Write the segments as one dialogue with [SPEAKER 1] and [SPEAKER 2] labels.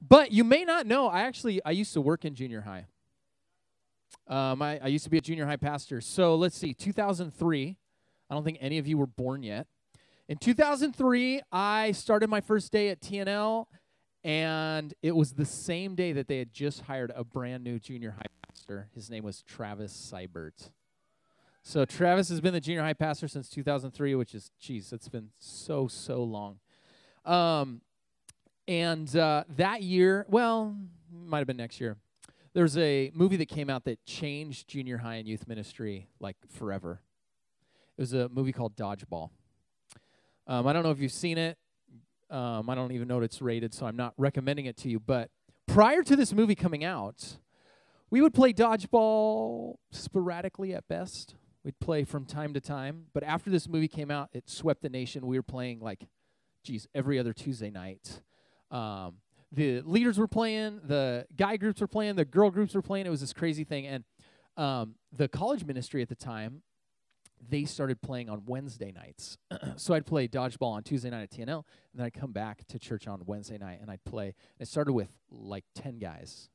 [SPEAKER 1] but you may not know, I actually I used to work in junior high. Um, I, I used to be a junior high pastor. So let's see, 2003. I don't think any of you were born yet. In 2003, I started my first day at TNL, and it was the same day that they had just hired a brand new junior high pastor. His name was Travis Seibert. So Travis has been the junior high pastor since 2003, which is, geez, it's been so, so long. Um, and uh, that year, well, might have been next year, there's a movie that came out that changed junior high and youth ministry like forever. It was a movie called Dodgeball. Um, I don't know if you've seen it. Um, I don't even know what it's rated, so I'm not recommending it to you. But prior to this movie coming out, we would play dodgeball sporadically at best. We'd play from time to time. But after this movie came out, it swept the nation. We were playing like, geez, every other Tuesday night. Um, the leaders were playing, the guy groups were playing, the girl groups were playing. It was this crazy thing. And um, the college ministry at the time, they started playing on Wednesday nights. so I'd play dodgeball on Tuesday night at TNL, and then I'd come back to church on Wednesday night and I'd play. It started with like 10 guys.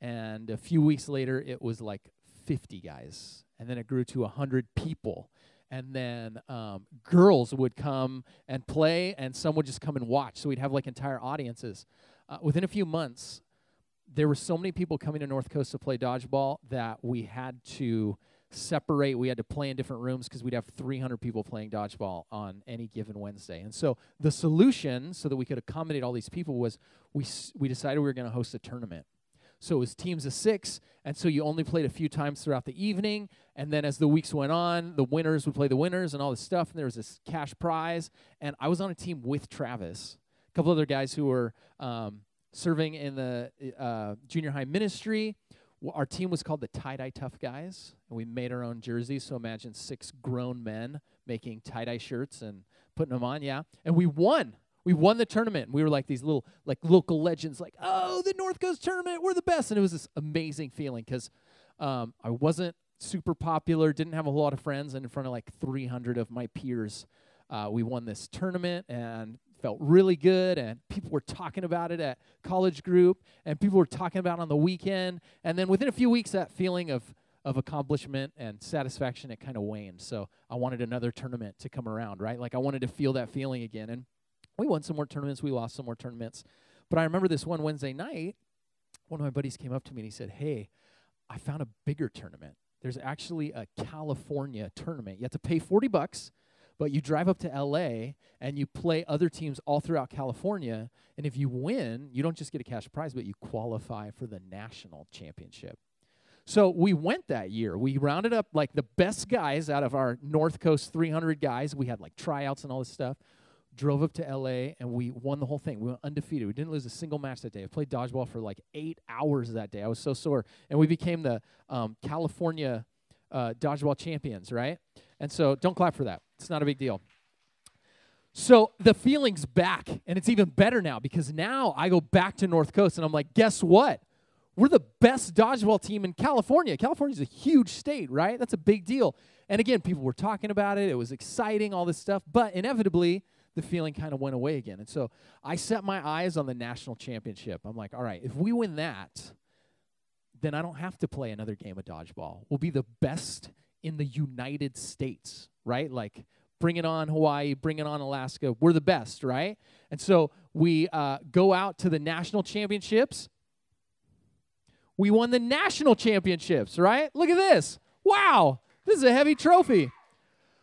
[SPEAKER 1] And a few weeks later, it was like 50 guys. And then it grew to 100 people and then um, girls would come and play, and some would just come and watch. So we'd have like entire audiences. Uh, within a few months, there were so many people coming to North Coast to play dodgeball that we had to separate. We had to play in different rooms because we'd have 300 people playing dodgeball on any given Wednesday. And so the solution, so that we could accommodate all these people, was we we decided we were going to host a tournament. So it was teams of six, and so you only played a few times throughout the evening. And then as the weeks went on, the winners would play the winners and all this stuff. And there was this cash prize. And I was on a team with Travis, a couple other guys who were um, serving in the uh, junior high ministry. Our team was called the Tie Dye Tough Guys, and we made our own jerseys. So imagine six grown men making tie dye shirts and putting them on, yeah. And we won we won the tournament. We were like these little like local legends, like oh the North Coast tournament, we're the best, and it was this amazing feeling because um, I wasn't super popular, didn't have a whole lot of friends, and in front of like 300 of my peers, uh, we won this tournament and felt really good and people were talking about it at college group and people were talking about it on the weekend and then within a few weeks that feeling of of accomplishment and satisfaction it kind of waned so i wanted another tournament to come around right like i wanted to feel that feeling again and we won some more tournaments, we lost some more tournaments. But I remember this one Wednesday night, one of my buddies came up to me and he said, Hey, I found a bigger tournament. There's actually a California tournament. You have to pay 40 bucks, but you drive up to LA and you play other teams all throughout California. And if you win, you don't just get a cash prize, but you qualify for the national championship. So we went that year. We rounded up like the best guys out of our North Coast 300 guys. We had like tryouts and all this stuff drove up to LA and we won the whole thing. We went undefeated. We didn't lose a single match that day. I played dodgeball for like eight hours that day. I was so sore. And we became the um, California uh, dodgeball champions, right? And so don't clap for that. It's not a big deal. So the feeling's back, and it's even better now because now I go back to North Coast and I'm like, guess what? We're the best dodgeball team in California. California's a huge state, right? That's a big deal. And again, people were talking about it. It was exciting, all this stuff. But inevitably, the feeling kind of went away again. And so I set my eyes on the national championship. I'm like, all right, if we win that, then I don't have to play another game of dodgeball. We'll be the best in the United States, right? Like, bring it on Hawaii, bring it on Alaska. We're the best, right? And so we uh, go out to the national championships. We won the national championships, right? Look at this. Wow, this is a heavy trophy.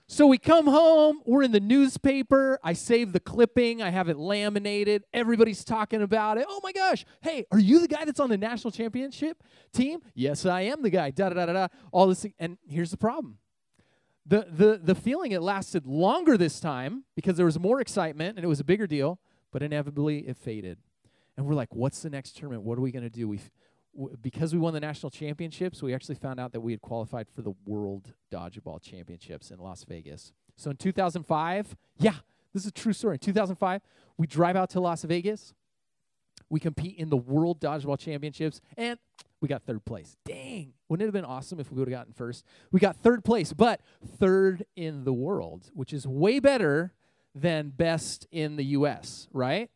[SPEAKER 1] So we come home, we're in the newspaper. I save the clipping, I have it laminated. Everybody's talking about it. Oh my gosh, hey, are you the guy that's on the national championship team? Yes, I am the guy. Da da da da. da. All this, and here's the problem. The, the, the feeling it lasted longer this time because there was more excitement and it was a bigger deal, but inevitably it faded. And we're like, what's the next tournament? What are we going to do? We, because we won the national championships, we actually found out that we had qualified for the World Dodgeball Championships in Las Vegas. So in 2005, yeah, this is a true story. In 2005, we drive out to Las Vegas. We compete in the World Dodgeball Championships, and we got third place. Dang. Wouldn't it have been awesome if we would have gotten first? We got third place, but third in the world, which is way better than best in the U.S., right?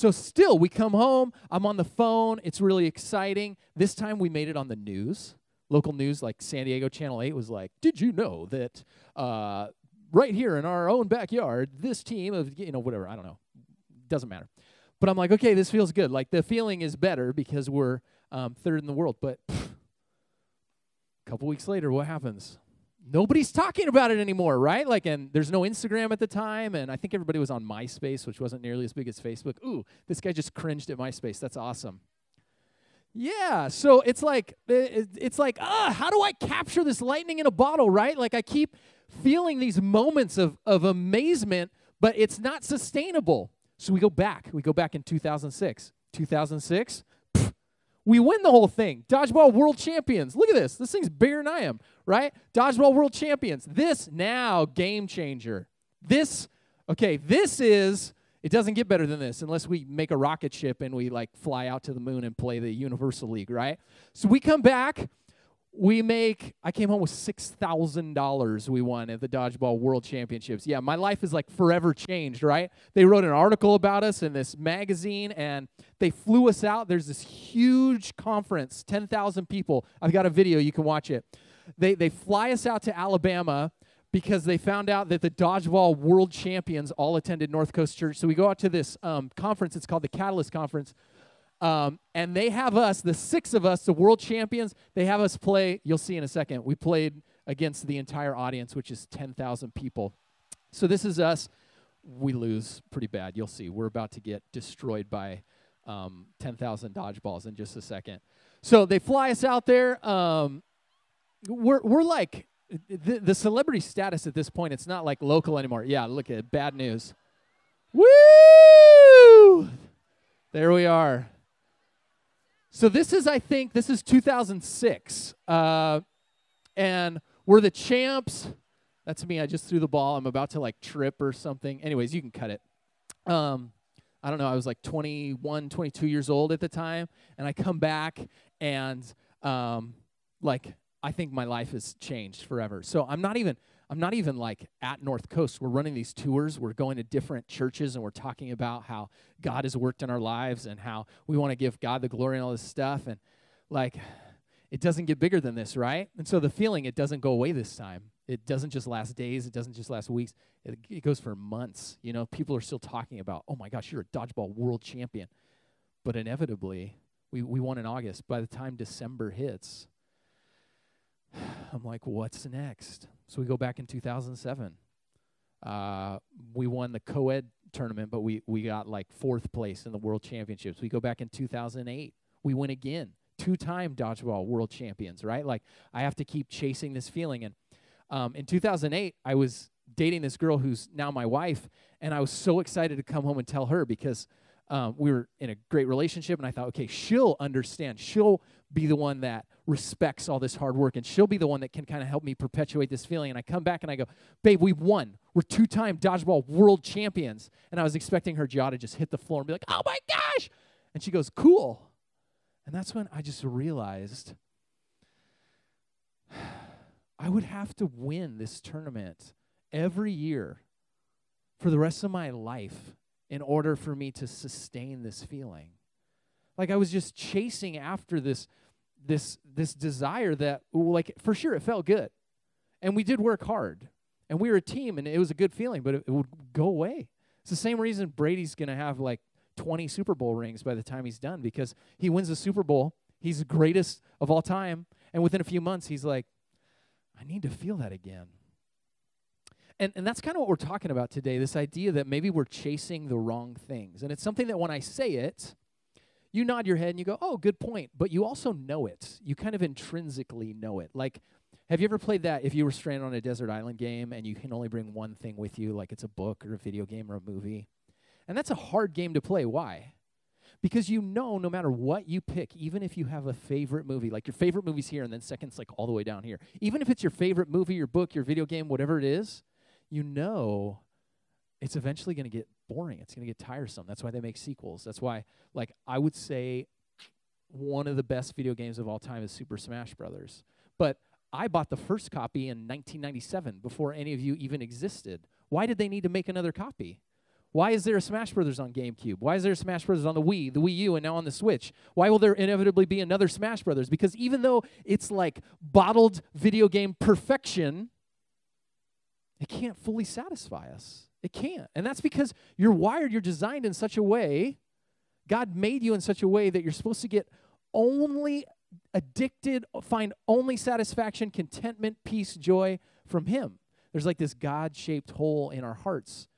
[SPEAKER 1] So still, we come home. I'm on the phone. It's really exciting. This time, we made it on the news. Local news, like San Diego Channel 8, was like, "Did you know that uh, right here in our own backyard, this team of you know whatever I don't know, doesn't matter." But I'm like, okay, this feels good. Like the feeling is better because we're um, third in the world. But pff, a couple weeks later, what happens? Nobody's talking about it anymore, right? Like, and there's no Instagram at the time, and I think everybody was on MySpace, which wasn't nearly as big as Facebook. Ooh, this guy just cringed at MySpace. That's awesome. Yeah, so it's like it's like ah, how do I capture this lightning in a bottle, right? Like I keep feeling these moments of of amazement, but it's not sustainable. So we go back. We go back in 2006. 2006, we win the whole thing. Dodgeball world champions. Look at this. This thing's bigger than I am, right? Dodgeball world champions. This now game changer. This, okay, this is, it doesn't get better than this unless we make a rocket ship and we like fly out to the moon and play the Universal League, right? So we come back we make i came home with $6000 we won at the dodgeball world championships. Yeah my life is like forever changed right? They wrote an article about us in this magazine and they flew us out. There's this huge conference 10000 people. I've got a video you can watch it. They, they fly us out to alabama because they found out that the dodgeball world champions all attended north coast church. So we go out to this um, conference. It's called the catalyst conference um, and they have us, the six of us, the world champions, they have us play. You'll see in a second. We played against the entire audience, which is 10,000 people. So this is us. We lose pretty bad. You'll see. We're about to get destroyed by um, 10,000 dodgeballs in just a second. So they fly us out there. Um, we're, we're like, the, the celebrity status at this point, it's not like local anymore. Yeah, look at it, bad news. Woo! There we are. So this is, I think, this is 2006, uh, and we're the champs. That's me. I just threw the ball. I'm about to like trip or something. Anyways, you can cut it. Um, I don't know. I was like 21, 22 years old at the time, and I come back and um, like I think my life has changed forever. So I'm not even I'm not even like at North Coast. We're running these tours. We're going to different churches and we're talking about how God has worked in our lives and how we want to give God the glory and all this stuff. And like, it doesn't get bigger than this, right? And so the feeling, it doesn't go away this time. It doesn't just last days. It doesn't just last weeks. It, it goes for months. You know, people are still talking about, oh my gosh, you're a dodgeball world champion. But inevitably, we, we won in August. By the time December hits, I'm like, what's next? So we go back in 2007. Uh, we won the co-ed tournament, but we, we got like fourth place in the world championships. We go back in 2008. We win again. Two-time dodgeball world champions, right? Like I have to keep chasing this feeling. And um, in 2008, I was dating this girl who's now my wife, and I was so excited to come home and tell her because um, we were in a great relationship, and I thought, okay, she'll understand. She'll be the one that respects all this hard work and she'll be the one that can kind of help me perpetuate this feeling. And i come back and i go babe we won. We're two-time dodgeball world champions. And i was expecting her jaw to just hit the floor and be like oh my gosh! And she goes cool. And that's when i just realized i would have to win this tournament every year for the rest of my life in order for me to sustain this feeling. Like i was just chasing after this this this desire that like for sure it felt good. And we did work hard. And we were a team and it was a good feeling but it, it would go away. It's the same reason brady's going to have like 20 super bowl rings by the time he's done because he wins the super bowl. He's the greatest of all time. And within a few months he's like i need to feel that again. And, and that's kind of what we're talking about today this idea that maybe we're chasing the wrong things. And it's something that when i say it you nod your head and you go, oh, good point. But you also know it. You kind of intrinsically know it. Like, have you ever played that if you were stranded on a desert island game and you can only bring one thing with you, like it's a book or a video game or a movie? And that's a hard game to play. Why? Because you know no matter what you pick, even if you have a favorite movie, like your favorite movie's here and then second's like all the way down here, even if it's your favorite movie, your book, your video game, whatever it is, you know it's eventually going to get boring. It's going to get tiresome. That's why they make sequels. That's why, like, I would say one of the best video games of all time is Super Smash Brothers. But I bought the first copy in 1997 before any of you even existed. Why did they need to make another copy? Why is there a Smash Brothers on GameCube? Why is there a Smash Brothers on the Wii, the Wii U, and now on the Switch? Why will there inevitably be another Smash Brothers? Because even though it's like bottled video game perfection, it can't fully satisfy us. It can't. And that's because you're wired, you're designed in such a way, God made you in such a way that you're supposed to get only addicted, find only satisfaction, contentment, peace, joy from Him. There's like this God shaped hole in our hearts.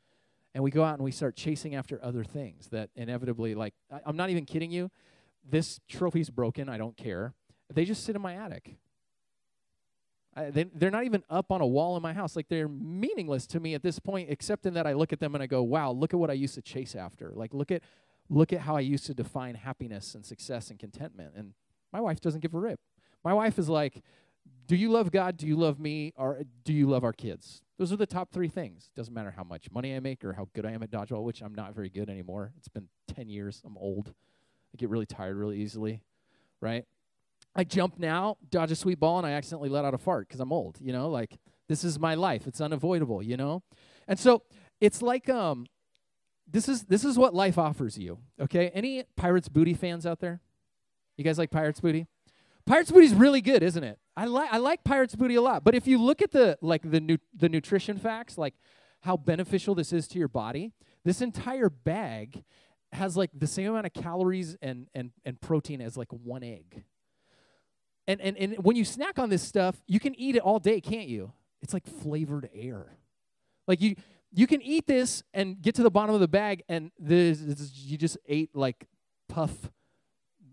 [SPEAKER 1] And we go out and we start chasing after other things that inevitably, like, I, I'm not even kidding you. This trophy's broken. I don't care. They just sit in my attic. I, they, they're not even up on a wall in my house. Like they're meaningless to me at this point, except in that I look at them and I go, "Wow, look at what I used to chase after. Like look at, look at how I used to define happiness and success and contentment." And my wife doesn't give a rip. My wife is like, "Do you love God? Do you love me? Or do you love our kids?" Those are the top three things. Doesn't matter how much money I make or how good I am at dodgeball, which I'm not very good anymore. It's been ten years. I'm old. I get really tired really easily, right? I jump now, dodge a sweet ball, and I accidentally let out a fart because I'm old. You know, like this is my life. It's unavoidable. You know, and so it's like um, this is this is what life offers you. Okay, any Pirates Booty fans out there? You guys like Pirates Booty? Pirates Booty is really good, isn't it? I like I like Pirates Booty a lot. But if you look at the like the nu- the nutrition facts, like how beneficial this is to your body, this entire bag has like the same amount of calories and and and protein as like one egg. And, and, and when you snack on this stuff, you can eat it all day, can't you? It's like flavored air. Like you, you can eat this and get to the bottom of the bag, and this, this you just ate like puff.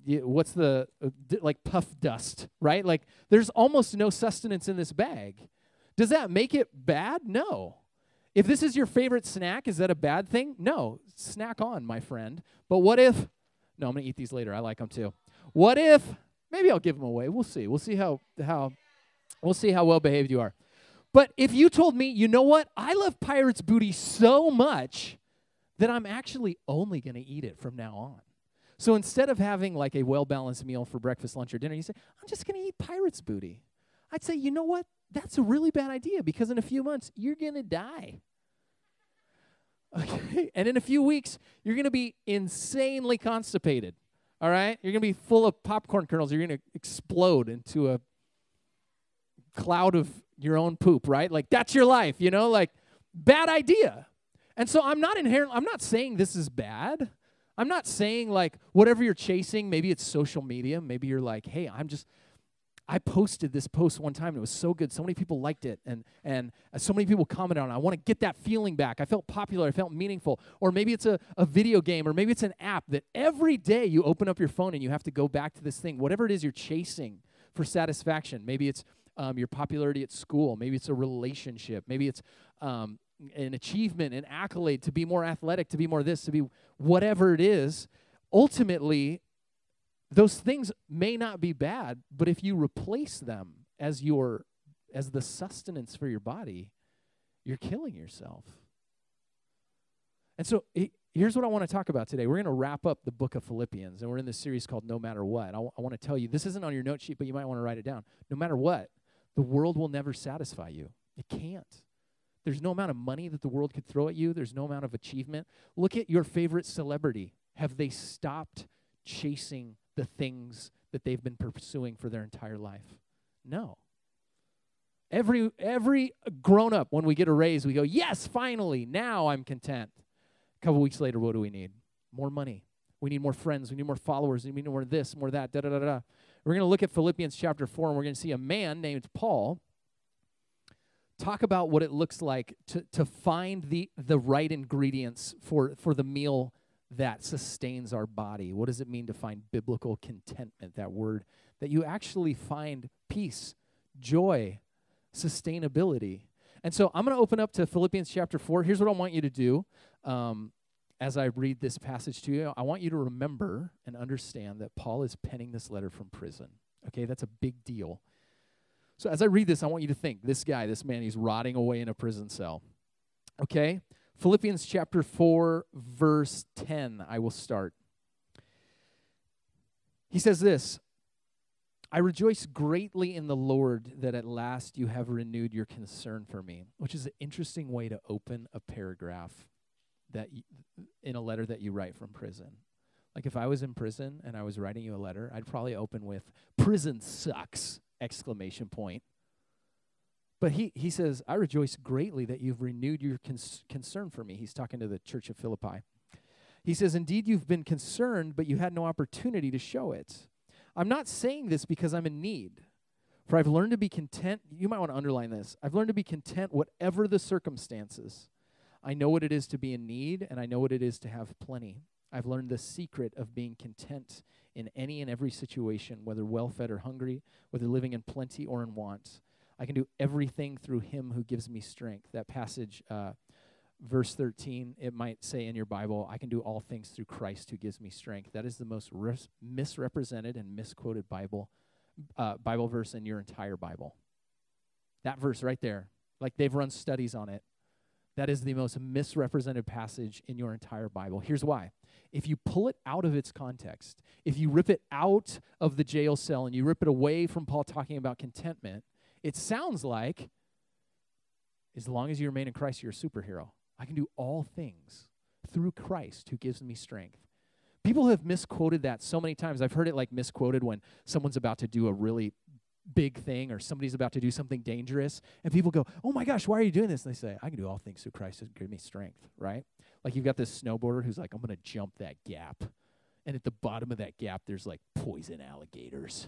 [SPEAKER 1] What's the uh, like puff dust, right? Like there's almost no sustenance in this bag. Does that make it bad? No. If this is your favorite snack, is that a bad thing? No. Snack on, my friend. But what if? No, I'm gonna eat these later. I like them too. What if Maybe I'll give them away. We'll see. We'll see how how we'll see how well behaved you are. But if you told me, you know what? I love Pirates Booty so much that I'm actually only going to eat it from now on. So instead of having like a well balanced meal for breakfast, lunch, or dinner, you say, I'm just going to eat Pirates Booty. I'd say, you know what? That's a really bad idea because in a few months, you're going to die. Okay. And in a few weeks, you're going to be insanely constipated. All right? You're going to be full of popcorn kernels. You're going to explode into a cloud of your own poop, right? Like that's your life, you know? Like bad idea. And so I'm not inherently I'm not saying this is bad. I'm not saying like whatever you're chasing, maybe it's social media, maybe you're like, "Hey, I'm just I posted this post one time and it was so good. So many people liked it and and uh, so many people commented on it. I want to get that feeling back. I felt popular. I felt meaningful. Or maybe it's a, a video game or maybe it's an app that every day you open up your phone and you have to go back to this thing. Whatever it is you're chasing for satisfaction. Maybe it's um, your popularity at school. Maybe it's a relationship. Maybe it's um, an achievement, an accolade to be more athletic, to be more this, to be whatever it is. Ultimately, those things may not be bad, but if you replace them as your as the sustenance for your body, you're killing yourself. And so it, here's what I want to talk about today. We're going to wrap up the book of Philippians, and we're in this series called No Matter What. I, w- I want to tell you this isn't on your note sheet, but you might want to write it down. No matter what, the world will never satisfy you. It can't. There's no amount of money that the world could throw at you, there's no amount of achievement. Look at your favorite celebrity. Have they stopped chasing the things that they've been pursuing for their entire life? No. Every every grown up when we get a raise, we go, "Yes, finally, now I'm content." A couple weeks later, what do we need? More money. We need more friends. We need more followers. We need more this, more that. Da da da da. We're going to look at Philippians chapter four, and we're going to see a man named Paul talk about what it looks like to to find the the right ingredients for for the meal that sustains our body? What does it mean to find biblical contentment? That word that you actually find peace, joy, sustainability. And so I'm going to open up to Philippians chapter 4. Here's what I want you to do um, as I read this passage to you. I want you to remember and understand that Paul is penning this letter from prison. Okay, that's a big deal. So as I read this, I want you to think this guy, this man, he's rotting away in a prison cell. Okay? Philippians chapter 4, verse 10, I will start. He says this I rejoice greatly in the Lord that at last you have renewed your concern for me, which is an interesting way to open a paragraph. that y- in a letter that you write from prison. Like if I was in prison and I was writing you a letter, I'd probably open with prison sucks exclamation point. But he he says, "I rejoice greatly that you've renewed your cons- concern for me." He's talking to the church of Philippi. He says, "Indeed you've been concerned, but you had no opportunity to show it." I'm not saying this because I'm in need. For I've learned to be content. You might want to underline this. I've learned to be content whatever the circumstances. I know what it is to be in need, and I know what it is to have plenty. I've learned the secret of being content in any and every situation, whether well fed or hungry, whether living in plenty or in want. I can do everything through him who gives me strength. That passage, uh, verse 13, it might say in your Bible, I can do all things through Christ who gives me strength. That is the most res- misrepresented and misquoted Bible uh, Bible verse in your entire Bible. That verse right there, like they've run studies on it. That is the most misrepresented passage in your entire Bible. Here's why. If you pull it out of its context, if you rip it out of the jail cell and you rip it away from Paul talking about contentment, it sounds like as long as you remain in Christ, you're a superhero. I can do all things through Christ who gives me strength. People have misquoted that so many times. I've heard it like misquoted when someone's about to do a really big thing or somebody's about to do something dangerous and people go, "Oh my gosh, why are you doing this?" And they say, "I can do all things through Christ who gives me strength," right? Like you've got this snowboarder who's like, "I'm going to jump that gap." And at the bottom of that gap there's like poison alligators.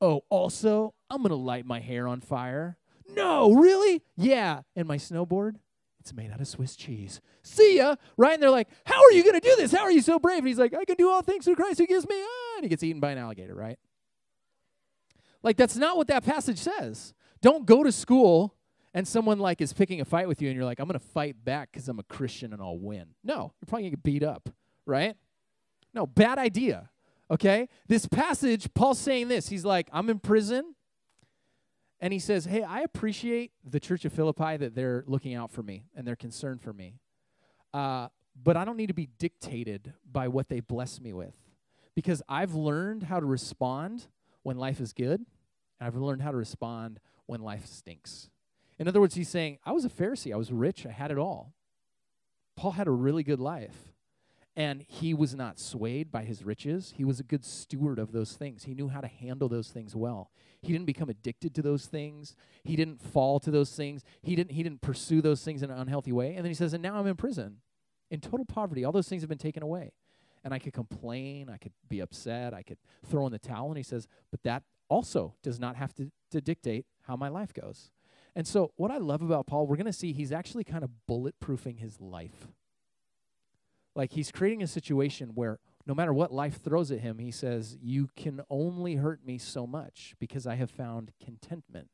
[SPEAKER 1] Oh, also, I'm going to light my hair on fire. No, really? Yeah. And my snowboard? It's made out of Swiss cheese. See ya, right? And they're like, How are you going to do this? How are you so brave? And he's like, I can do all things through Christ who gives me. Ah, and he gets eaten by an alligator, right? Like, that's not what that passage says. Don't go to school and someone like is picking a fight with you and you're like, I'm going to fight back because I'm a Christian and I'll win. No, you're probably going to get beat up, right? No, bad idea. Okay? This passage, Paul's saying this. He's like, I'm in prison. And he says, Hey, I appreciate the church of Philippi that they're looking out for me and they're concerned for me. Uh, but I don't need to be dictated by what they bless me with because I've learned how to respond when life is good, and I've learned how to respond when life stinks. In other words, he's saying, I was a Pharisee, I was rich, I had it all. Paul had a really good life. And he was not swayed by his riches. He was a good steward of those things. He knew how to handle those things well. He didn't become addicted to those things. He didn't fall to those things. He didn't he didn't pursue those things in an unhealthy way. And then he says, "And now I'm in prison, in total poverty. All those things have been taken away." And I could complain, I could be upset, I could throw in the towel. And he says, "But that also does not have to, to dictate how my life goes." And so, what I love about Paul, we're going to see he's actually kind of bulletproofing his life. Like he's creating a situation where no matter what life throws at him, he says, You can only hurt me so much because I have found contentment.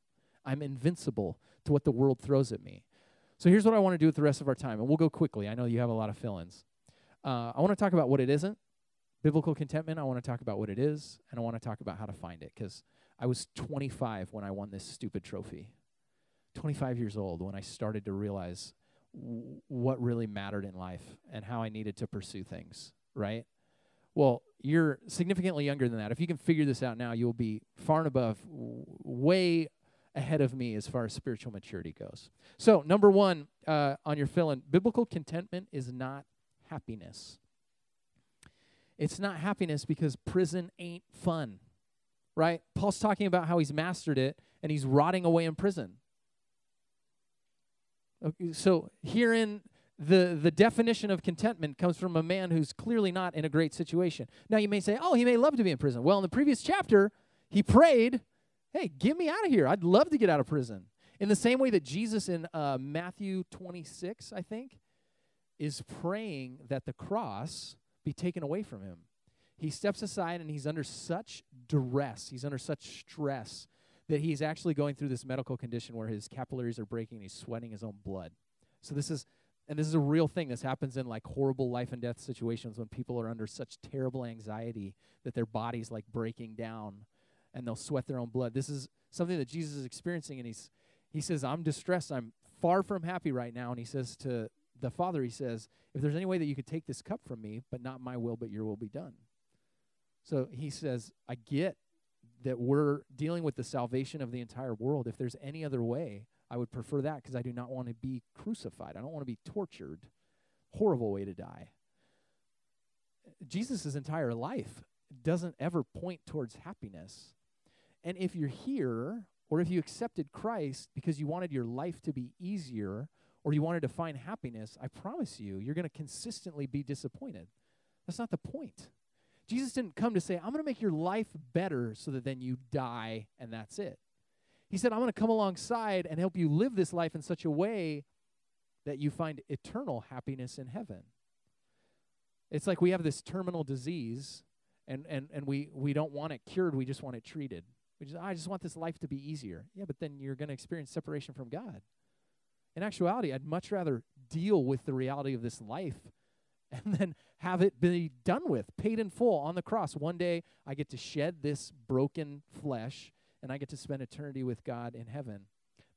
[SPEAKER 1] I'm invincible to what the world throws at me. So here's what I want to do with the rest of our time, and we'll go quickly. I know you have a lot of fill ins. Uh, I want to talk about what it isn't. Biblical contentment, I want to talk about what it is, and I want to talk about how to find it because I was 25 when I won this stupid trophy. 25 years old when I started to realize w- what really mattered in life and how I needed to pursue things, right? Well, you're significantly younger than that. If you can figure this out now, you'll be far and above, w- way ahead of me as far as spiritual maturity goes. So, number one uh, on your fill in biblical contentment is not happiness. It's not happiness because prison ain't fun, right? Paul's talking about how he's mastered it and he's rotting away in prison. Okay, so herein the the definition of contentment comes from a man who's clearly not in a great situation. Now you may say, "Oh, he may love to be in prison." Well, in the previous chapter, he prayed, "Hey, get me out of here. I'd love to get out of prison." In the same way that Jesus in uh, Matthew 26, I think, is praying that the cross be taken away from him. He steps aside and he's under such duress, he's under such stress that he's actually going through this medical condition where his capillaries are breaking and he's sweating his own blood. So this is and this is a real thing. This happens in like horrible life and death situations when people are under such terrible anxiety that their body's like breaking down and they'll sweat their own blood. This is something that Jesus is experiencing and he's he says, I'm distressed. I'm far from happy right now. And he says to the Father, he says, If there's any way that you could take this cup from me, but not my will, but your will be done. So he says, I get that we're dealing with the salvation of the entire world. If there's any other way, I would prefer that because I do not want to be crucified. I don't want to be tortured Horrible way to die. Jesus' entire life doesn't ever point towards happiness. And if you're here, or if you accepted Christ because you wanted your life to be easier, or you wanted to find happiness, I promise you, you're going to consistently be disappointed. That's not the point. Jesus didn't come to say, I'm going to make your life better so that then you die and that's it. He said, I'm going to come alongside and help you live this life in such a way that you find eternal happiness in heaven. It's like we have this terminal disease and, and, and we, we don't want it cured, we just want it treated. We just, ah, I just want this life to be easier. Yeah, but then you're going to experience separation from God. In actuality, I'd much rather deal with the reality of this life and then have it be done with, paid in full on the cross. One day I get to shed this broken flesh and I get to spend eternity with God in heaven.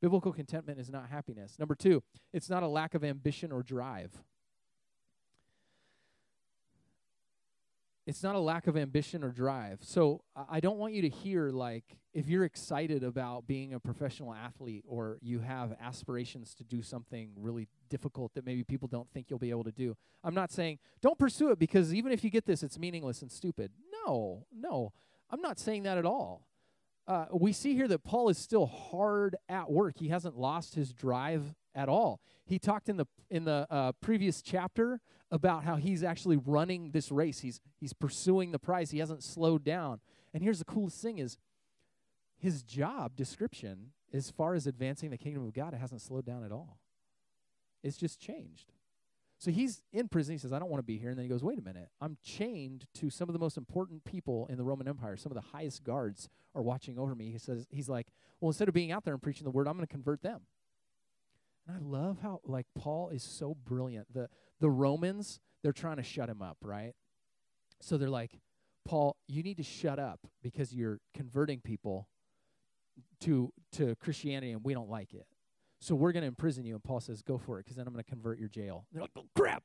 [SPEAKER 1] Biblical contentment is not happiness. Number two, it's not a lack of ambition or drive. It's not a lack of ambition or drive. So I don't want you to hear like if you're excited about being a professional athlete or you have aspirations to do something really difficult that maybe people don't think you'll be able to do. I'm not saying don't pursue it because even if you get this it's meaningless and stupid. No, no. I'm not saying that at all. Uh, we see here that Paul is still hard at work. He hasn't lost his drive at all. He talked in the in the uh, previous chapter about how he's actually running this race. He's he's pursuing the prize. He hasn't slowed down. And here's the coolest thing is his job description as far as advancing the kingdom of God, it hasn't slowed down at all. It's just changed. So he's in prison. He says, I don't want to be here. And then he goes, wait a minute. I'm chained to some of the most important people in the Roman Empire. Some of the highest guards are watching over me. He says, he's like, well, instead of being out there and preaching the word, I'm going to convert them. And I love how like Paul is so brilliant. The the Romans, they're trying to shut him up, right? So they're like, Paul, you need to shut up because you're converting people to to Christianity and we don't like it. So we're going to imprison you. And Paul says, go for it because then I'm going to convert your jail. And they're like, oh, crap.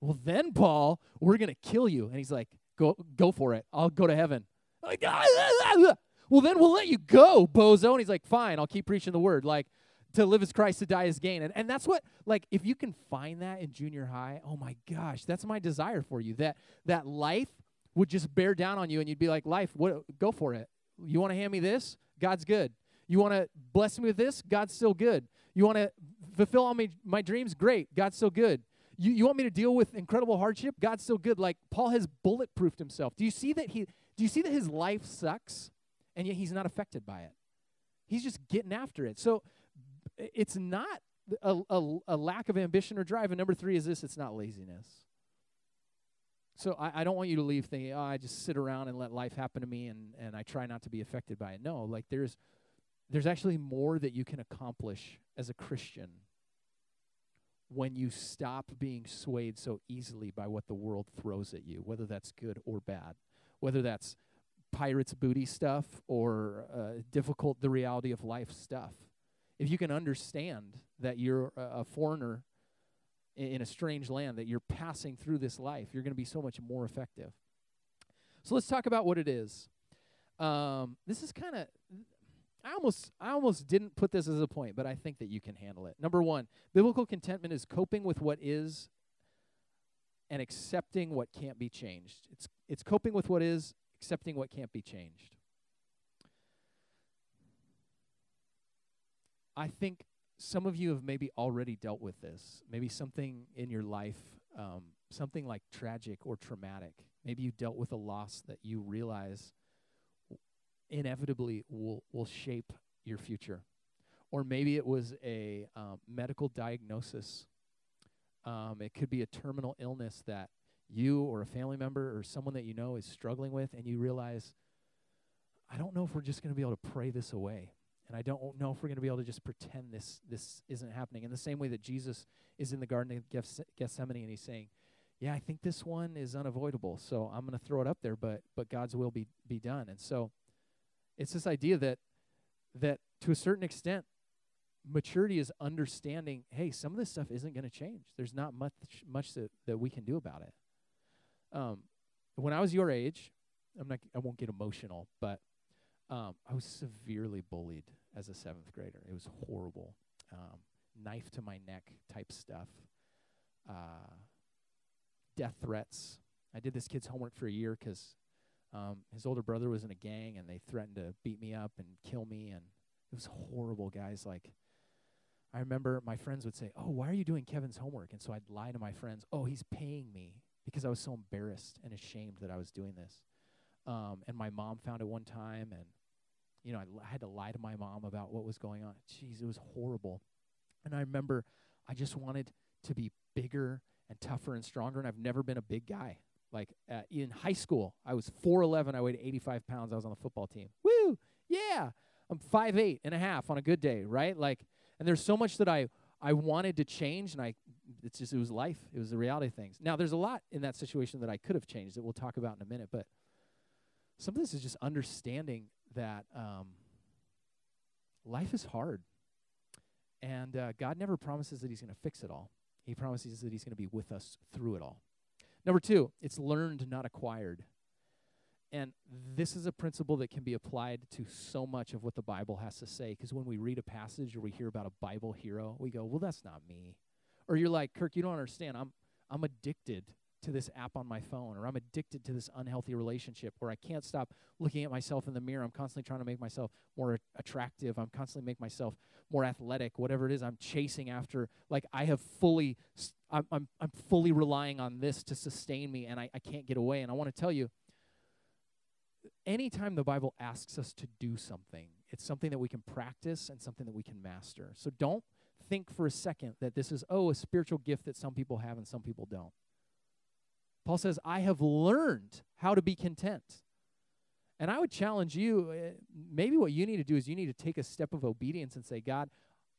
[SPEAKER 1] Well, then, Paul, we're going to kill you. And he's like, go go for it. I'll go to heaven. Like, ah, ah, ah, well, then we'll let you go, bozo. And he's like, fine, I'll keep preaching the word. Like, to live as Christ, to die as gain. And, and that's what, like, if you can find that in junior high, oh my gosh, that's my desire for you. That that life would just bear down on you and you'd be like, life, what go for it. You want to hand me this? God's good. You want to bless me with this? God's still good. You want to fulfill all my, my dreams? Great. God's so good. You, you want me to deal with incredible hardship? God's so good. Like Paul has bulletproofed himself. Do you see that he do you see that his life sucks and yet he's not affected by it? He's just getting after it. So it's not a, a, a, lack of ambition or drive. And number three is this it's not laziness. So I, I don't want you to leave thinking, oh, I just sit around and let life happen to me and, and I try not to be affected by it. No, like there's there's actually more that you can accomplish as a Christian when you stop being swayed so easily by what the world throws at you, whether that's good or bad, whether that's pirates booty stuff or uh, difficult the reality of life stuff if you can understand that you're a, foreigner in a strange land, that you're passing through this life, you're going to be so much more effective. So let's talk about what it is. Um, this is kind of I almost I almost didn't put this as a point, but I think that you can handle it. Number 1, biblical contentment is coping with what is and accepting what can't be changed. It's it's coping with what is, accepting what can't be changed. I think some of you have maybe already dealt with this. Maybe something in your life, um, something like tragic or traumatic. Maybe you dealt with a loss that you realize inevitably will will shape your future, or maybe it was a um, medical diagnosis. Um, it could be a terminal illness that you or a family member or someone that you know is struggling with, and you realize, I don't know if we're just going to be able to pray this away. And I don't know if we're going to be able to just pretend this this isn't happening. In the same way that Jesus is in the Garden of Gethsemane and he's saying, "Yeah, I think this one is unavoidable, so I'm going to throw it up there, but but God's will be be done." And so, it's this idea that that to a certain extent, maturity is understanding. Hey, some of this stuff isn't going to change. There's not much much that that we can do about it. Um, when I was your age, I'm not. I won't get emotional, but um, I was severely bullied as a seventh grader. It was horrible. Um, knife to my neck type stuff. Uh, death threats. I did this kid's homework for a year because um, his older brother was in a gang and they threatened to beat me up and kill me. And it was horrible, guys. Like, I remember my friends would say, Oh, why are you doing Kevin's homework? And so I'd lie to my friends, Oh, he's paying me because I was so embarrassed and ashamed that I was doing this. Um, and my mom found it one time, and, you know, I, l- I had to lie to my mom about what was going on. Jeez, it was horrible. And I remember I just wanted to be bigger and tougher and stronger, and I've never been a big guy. Like uh, in high school, I was 4'11, I weighed 85 pounds, I was on the football team. Woo! Yeah! I'm 5'8 and a half on a good day, right? Like, and there's so much that I I wanted to change, and I it's just it was life. It was the reality of things. Now there's a lot in that situation that I could have changed that we'll talk about in a minute, but some of this is just understanding that um, life is hard, and uh, God never promises that He's going to fix it all. He promises that He's going to be with us through it all. Number two, it's learned, not acquired. And this is a principle that can be applied to so much of what the Bible has to say. Because when we read a passage or we hear about a Bible hero, we go, well, that's not me. Or you're like, Kirk, you don't understand. I'm, I'm addicted to this app on my phone, or I'm addicted to this unhealthy relationship, or I can't stop looking at myself in the mirror. I'm constantly trying to make myself more attractive. I'm constantly make myself more athletic, whatever it is I'm chasing after. Like I have fully, I'm, I'm, I'm fully relying on this to sustain me, and I, I can't get away. And I want to tell you, anytime the Bible asks us to do something, it's something that we can practice and something that we can master. So don't think for a second that this is, oh, a spiritual gift that some people have and some people don't. Paul says, I have learned how to be content. And I would challenge you uh, maybe what you need to do is you need to take a step of obedience and say, God,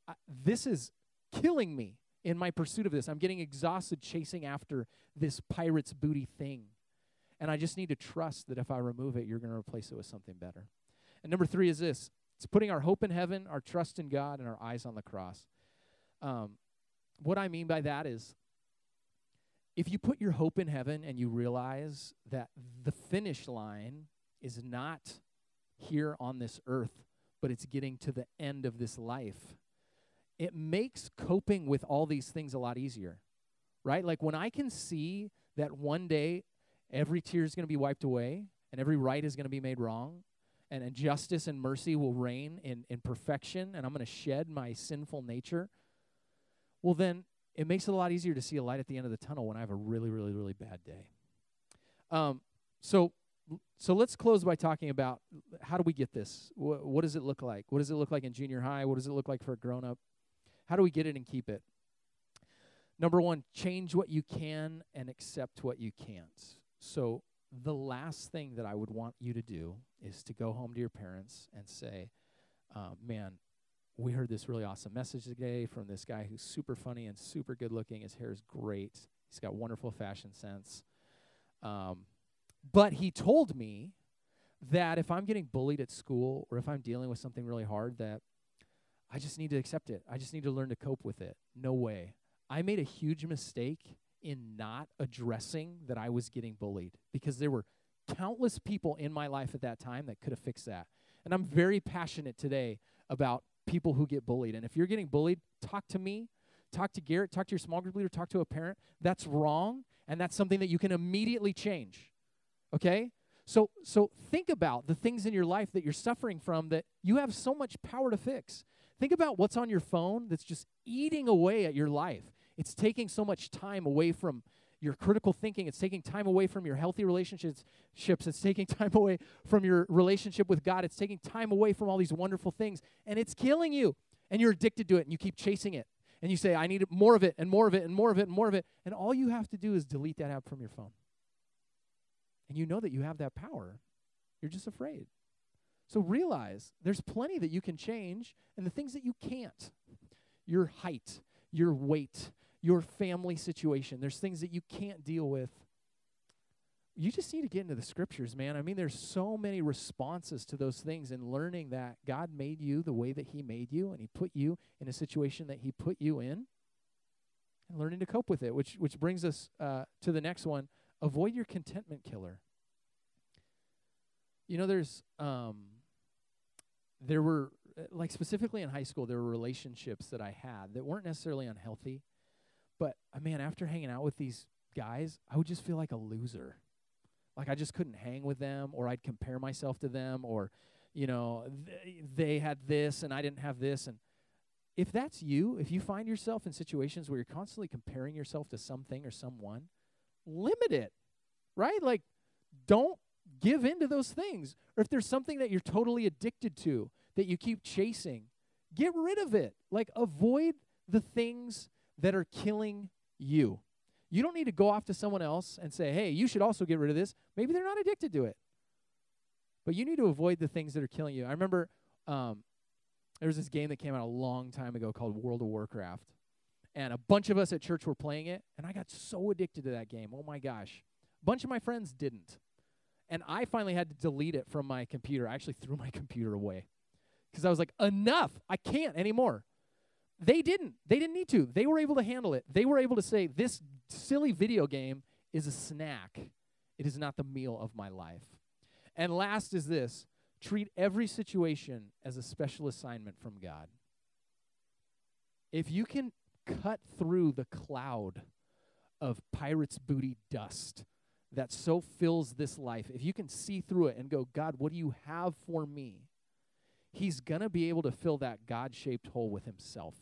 [SPEAKER 1] I, this is killing me in my pursuit of this. I'm getting exhausted chasing after this pirate's booty thing. And I just need to trust that if I remove it, you're going to replace it with something better. And number three is this it's putting our hope in heaven, our trust in God, and our eyes on the cross. Um, what I mean by that is if you put your hope in heaven and you realize that the finish line is not here on this earth, but it's getting to the end of this life, it makes coping with all these things a lot easier, right? Like when I can see that one day every tear is going to be wiped away and every right is going to be made wrong, and, and justice and mercy will reign in, in perfection, and I'm going to shed my sinful nature, well, then it makes it a lot easier to see a light at the end of the tunnel when I have a really, really, really bad day. Um, so, so let's close by talking about how do we get this? Wh- what does it look like? What does it look like in junior high? What does it look like for a grown up? How do we get it and keep it? Number one, change what you can and accept what you can't. So, the last thing that I would want you to do is to go home to your parents and say, uh, Man, we heard this really awesome message today from this guy who's super funny and super good looking. His hair is great. He's got wonderful fashion sense. Um, but he told me that if I'm getting bullied at school or if I'm dealing with something really hard, that I just need to accept it. I just need to learn to cope with it. No way. I made a huge mistake in not addressing that I was getting bullied because there were countless people in my life at that time that could have fixed that. And I'm very passionate today about people who get bullied. And if you're getting bullied, talk to me, talk to Garrett, talk to your small group leader, talk to a parent. That's wrong, and that's something that you can immediately change. Okay? So so think about the things in your life that you're suffering from that you have so much power to fix. Think about what's on your phone that's just eating away at your life. It's taking so much time away from your critical thinking. It's taking time away from your healthy relationships. It's taking time away from your relationship with God. It's taking time away from all these wonderful things. And it's killing you. And you're addicted to it and you keep chasing it. And you say, I need more of it and more of it and more of it and more of it. And all you have to do is delete that app from your phone. And you know that you have that power. You're just afraid. So realize there's plenty that you can change and the things that you can't. Your height, your weight, your family situation. There's things that you can't deal with. You just need to get into the scriptures, man. I mean, there's so many responses to those things, and learning that God made you the way that He made you, and He put you in a situation that He put you in, and learning to cope with it, which which brings us uh, to the next one: avoid your contentment killer. You know, there's um, there were uh, like specifically in high school, there were relationships that I had that weren't necessarily unhealthy, uh, man, after hanging out with these guys, I would just feel like a loser. Like I just couldn't hang with them, or I'd compare myself to them, or, you know, th- they had this and I didn't have this. And if that's you, if you find yourself in situations where you're constantly comparing yourself to something or someone, limit it, right? Like, don't give in to those things. Or if there's something that you're totally addicted to that you keep chasing, get rid of it. Like, avoid the things that are killing you. You don't need to go off to someone else and say, hey, you should also get rid of this. Maybe they're not addicted to it. But you need to avoid the things that are killing you. I remember um, there was this game that came out a long time ago called World of Warcraft. And a bunch of us at church were playing it, and I got so addicted to that game. Oh my gosh. A bunch of my friends didn't. And I finally had to delete it from my computer. I actually threw my computer away because I was like, enough. I can't anymore. They didn't. They didn't need to. They were able to handle it. They were able to say, this silly video game is a snack, it is not the meal of my life. And last is this treat every situation as a special assignment from God. If you can cut through the cloud of pirate's booty dust that so fills this life, if you can see through it and go, God, what do you have for me? He's going to be able to fill that God shaped hole with Himself.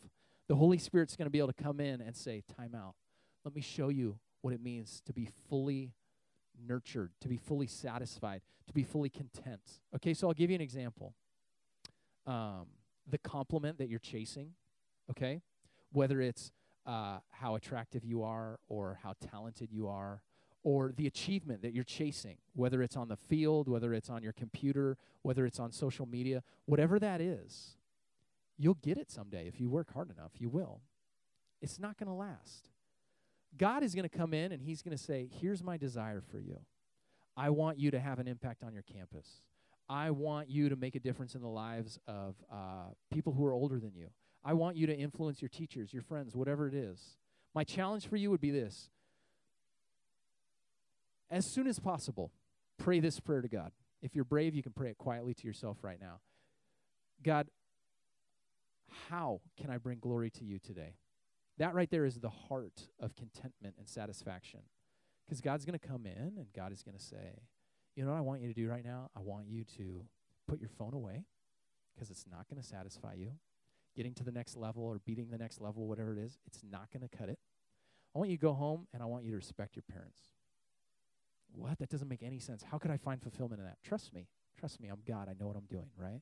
[SPEAKER 1] The Holy Spirit's going to be able to come in and say, Time out. Let me show you what it means to be fully nurtured, to be fully satisfied, to be fully content. Okay, so I'll give you an example. Um, the compliment that you're chasing, okay, whether it's uh, how attractive you are or how talented you are, or the achievement that you're chasing, whether it's on the field, whether it's on your computer, whether it's on social media, whatever that is, you'll get it someday. If you work hard enough, you will. It's not going to last. God is going to come in and He's going to say, Here's my desire for you. I want you to have an impact on your campus. I want you to make a difference in the lives of uh, people who are older than you. I want you to influence your teachers, your friends, whatever it is. My challenge for you would be this as soon as possible, pray this prayer to God. If you're brave, you can pray it quietly to yourself right now. God, how can I bring glory to you today? That right there is the heart of contentment and satisfaction. Because God's going to come in and God is going to say, You know what I want you to do right now? I want you to put your phone away because it's not going to satisfy you. Getting to the next level or beating the next level, whatever it is, it's not going to cut it. I want you to go home and I want you to respect your parents. What? That doesn't make any sense. How could I find fulfillment in that? Trust me. Trust me. I'm God. I know what I'm doing, right?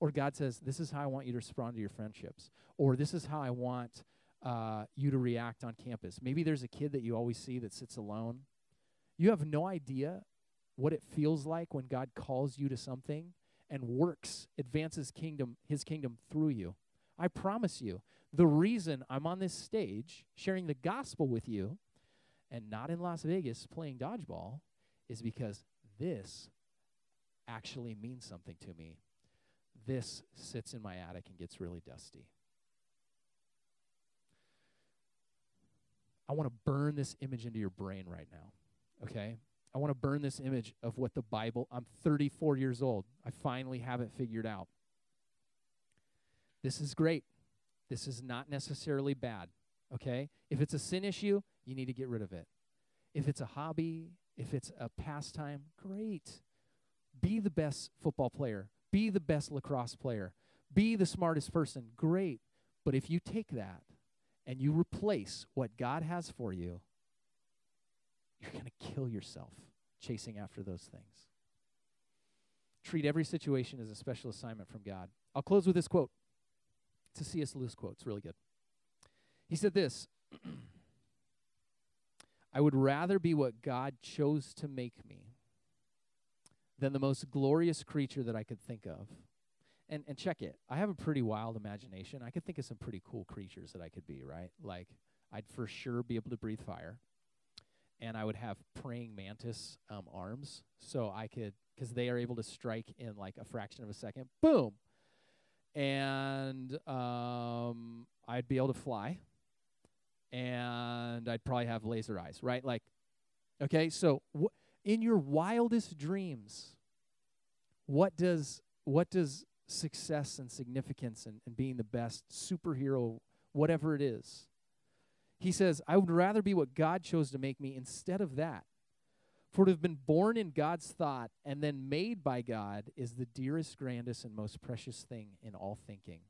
[SPEAKER 1] Or God says, This is how I want you to respond to your friendships. Or this is how I want uh, you to react on campus. Maybe there's a kid that you always see that sits alone. You have no idea what it feels like when God calls you to something and works, advances kingdom, his kingdom through you. I promise you, the reason I'm on this stage sharing the gospel with you and not in Las Vegas playing dodgeball is because this actually means something to me. This sits in my attic and gets really dusty. I want to burn this image into your brain right now. Okay? I want to burn this image of what the Bible, I'm 34 years old. I finally have it figured out. This is great. This is not necessarily bad. Okay? If it's a sin issue, you need to get rid of it. If it's a hobby, if it's a pastime, great. Be the best football player, be the best lacrosse player, be the smartest person, great. But if you take that and you replace what God has for you, you're going to kill yourself chasing after those things. Treat every situation as a special assignment from God. I'll close with this quote. It's a C.S. Lewis quote. It's really good. He said this I would rather be what God chose to make me than the most glorious creature that I could think of. And, and check it. I have a pretty wild imagination. I could think of some pretty cool creatures that I could be, right? Like, I'd for sure be able to breathe fire. And I would have praying mantis um, arms. So I could, because they are able to strike in like a fraction of a second. Boom. And um, I'd be able to fly and I'd probably have laser eyes, right? Like, okay, so wh- in your wildest dreams, what does what does success and significance and, and being the best superhero, whatever it is, He says, I would rather be what God chose to make me instead of that. For to have been born in God's thought and then made by God is the dearest, grandest, and most precious thing in all thinking.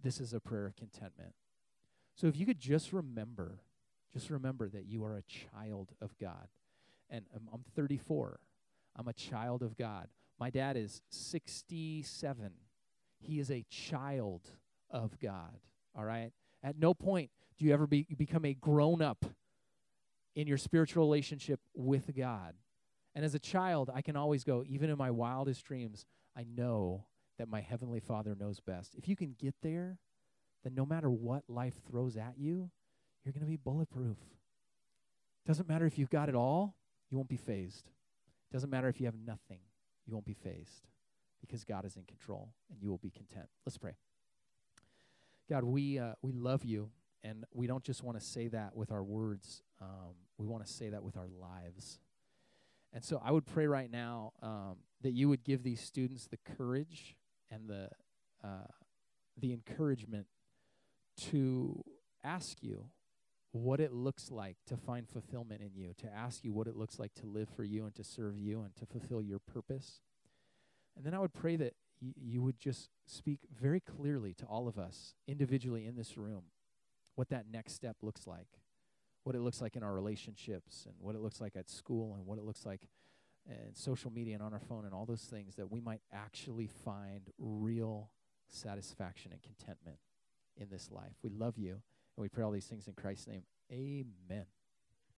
[SPEAKER 1] This is a prayer of contentment. So if you could just remember, just remember that you are a child of God. And I'm, I'm 34. I'm a child of God. My dad is 67. He is a child of God. All right? At no point do you ever be, become a grown up in your spiritual relationship with God. And as a child, I can always go, even in my wildest dreams, I know that my Heavenly Father knows best. If you can get there, then no matter what life throws at you, you're going to be bulletproof. Doesn't matter if you've got it all, you won't be fazed. Doesn't matter if you have nothing, you won't be fazed because God is in control and you will be content. Let's pray. God, we, uh, we love you, and we don't just want to say that with our words, um, we want to say that with our lives. And so I would pray right now um, that you would give these students the courage and the, uh, the encouragement to ask you what it looks like to find fulfillment in you, to ask you what it looks like to live for you and to serve you and to fulfill your purpose. And then I would pray that y- you would just speak very clearly to all of us individually in this room what that next step looks like, what it looks like in our relationships, and what it looks like at school, and what it looks like in social media and on our phone, and all those things that we might actually find real satisfaction and contentment in this life. We love you, and we pray all these things in Christ's name. Amen.